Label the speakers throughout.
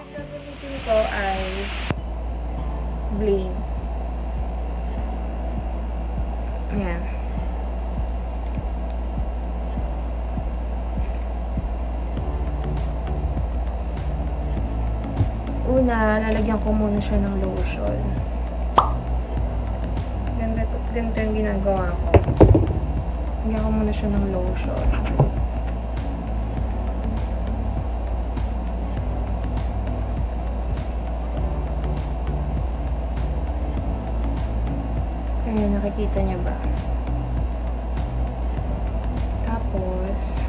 Speaker 1: yung gagamitin ko ay blade. Yan. Una, lalagyan ko muna siya ng lotion. Ganda, ganda yung ginagawa ko. Lagyan ko muna siya ng lotion. Ayan, nakikita niya ba? Tapos,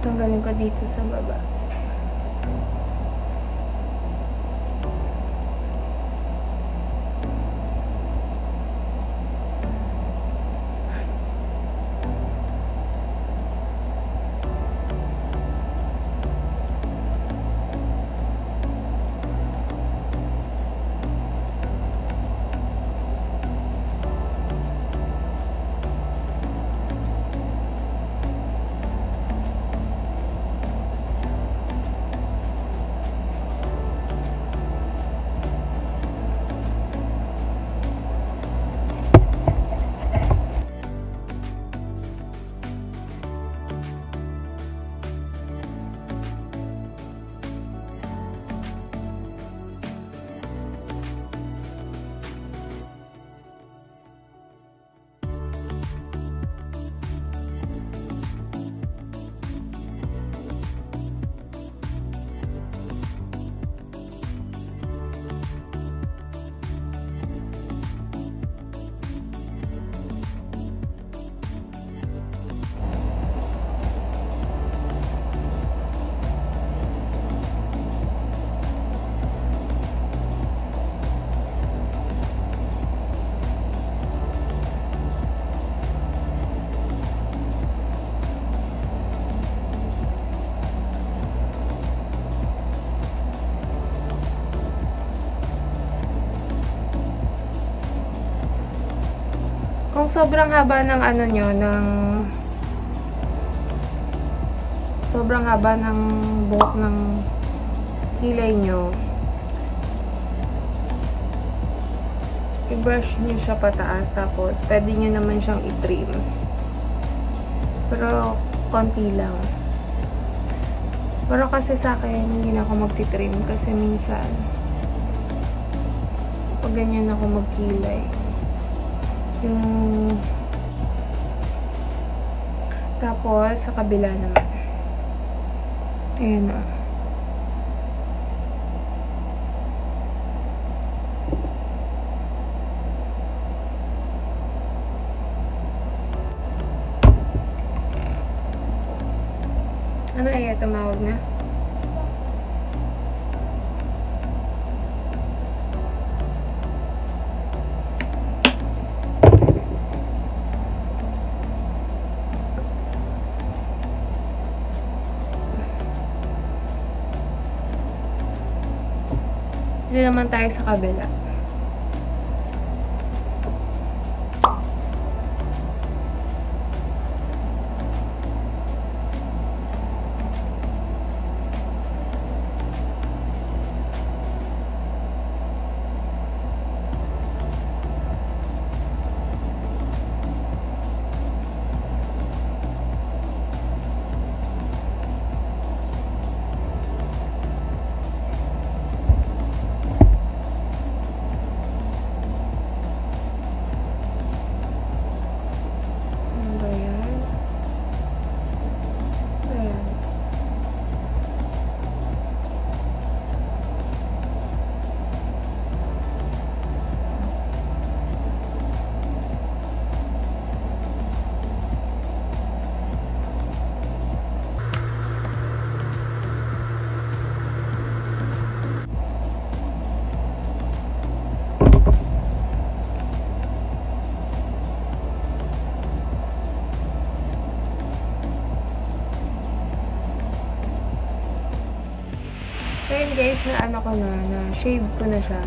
Speaker 1: tanggalin ko dito sa baba. Kung sobrang haba ng ano nyo, ng sobrang haba ng buhok ng kilay nyo, i-brush nyo siya pataas, tapos pwede nyo naman siyang i-trim. Pero, konti lang. Pero kasi sa akin, hindi na ako magti-trim kasi minsan, pag ganyan ako magkilay, yung tapos sa kabila naman. Ayan na ano ay tumawag na Dito naman tayo sa kabila. So guys, na ano ko na, na shave ko na siya.